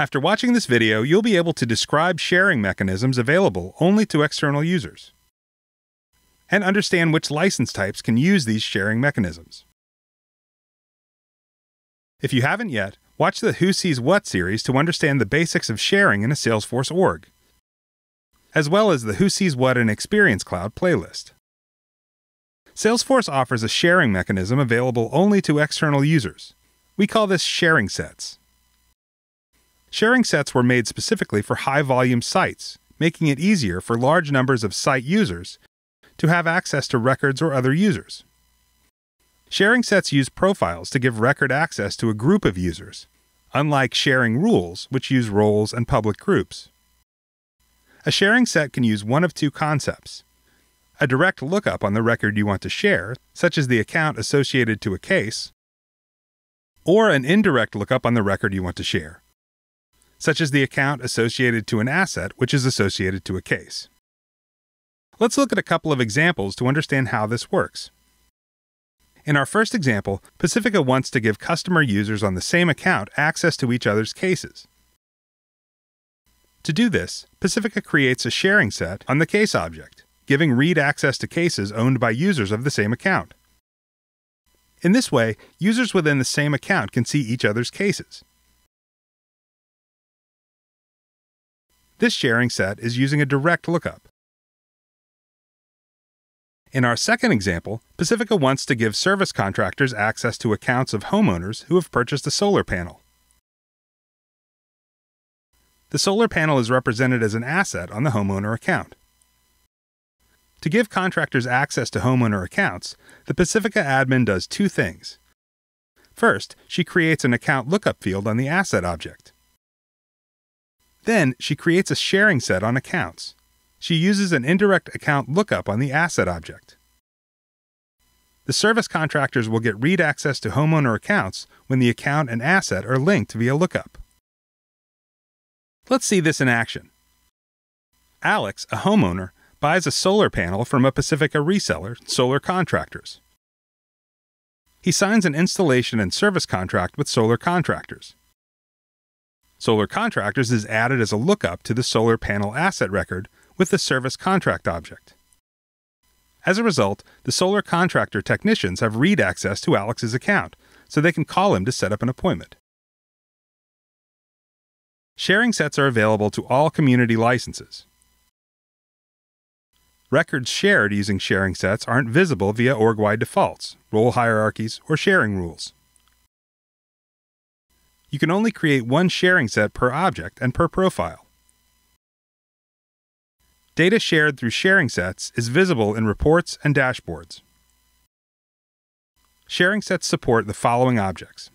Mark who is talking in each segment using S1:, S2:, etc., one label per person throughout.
S1: After watching this video, you'll be able to describe sharing mechanisms available only to external users and understand which license types can use these sharing mechanisms. If you haven't yet, watch the Who Sees What series to understand the basics of sharing in a Salesforce org, as well as the Who Sees What in Experience Cloud playlist. Salesforce offers a sharing mechanism available only to external users. We call this sharing sets. Sharing sets were made specifically for high volume sites, making it easier for large numbers of site users to have access to records or other users. Sharing sets use profiles to give record access to a group of users, unlike sharing rules, which use roles and public groups. A sharing set can use one of two concepts a direct lookup on the record you want to share, such as the account associated to a case, or an indirect lookup on the record you want to share, such as the account associated to an asset which is associated to a case. Let's look at a couple of examples to understand how this works. In our first example, Pacifica wants to give customer users on the same account access to each other's cases. To do this, Pacifica creates a sharing set on the case object, giving read access to cases owned by users of the same account. In this way, users within the same account can see each other's cases. This sharing set is using a direct lookup. In our second example, Pacifica wants to give service contractors access to accounts of homeowners who have purchased a solar panel. The solar panel is represented as an asset on the homeowner account. To give contractors access to homeowner accounts, the Pacifica admin does two things. First, she creates an account lookup field on the asset object. Then, she creates a sharing set on accounts she uses an indirect account lookup on the asset object. The service contractors will get read access to homeowner accounts when the account and asset are linked via lookup. Let's see this in action. Alex, a homeowner, buys a solar panel from a Pacifica reseller, Solar Contractors. He signs an installation and service contract with Solar Contractors. Solar Contractors is added as a lookup to the solar panel asset record with the service contract object. As a result, the solar contractor technicians have read access to Alex's account, so they can call him to set up an appointment. Sharing sets are available to all community licenses. Records shared using sharing sets aren't visible via org-wide defaults, role hierarchies, or sharing rules. You can only create one sharing set per object and per profile. Data shared through sharing sets is visible in reports and dashboards. Sharing sets support the following objects.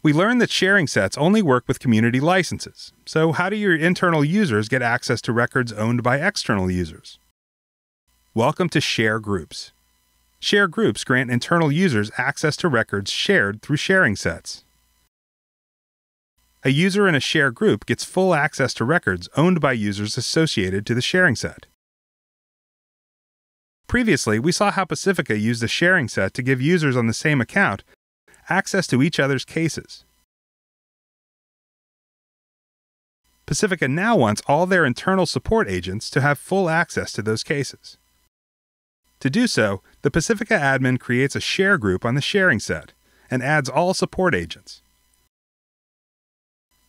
S1: We learned that sharing sets only work with community licenses, so how do your internal users get access to records owned by external users? Welcome to Share Groups. Share Groups grant internal users access to records shared through sharing sets a user in a share group gets full access to records owned by users associated to the sharing set. Previously, we saw how Pacifica used a sharing set to give users on the same account access to each other's cases. Pacifica now wants all their internal support agents to have full access to those cases. To do so, the Pacifica admin creates a share group on the sharing set and adds all support agents.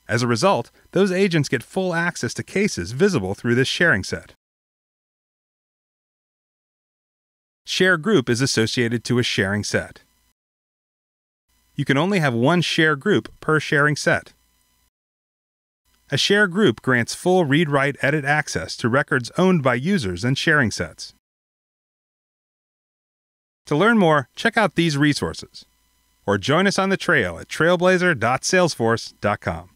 S1: As a result, those agents get full access to cases visible through this sharing set. Share group is associated to a sharing set. You can only have one share group per sharing set. A share group grants full read write edit access to records owned by users and sharing sets. To learn more, check out these resources or join us on the trail at trailblazer.salesforce.com.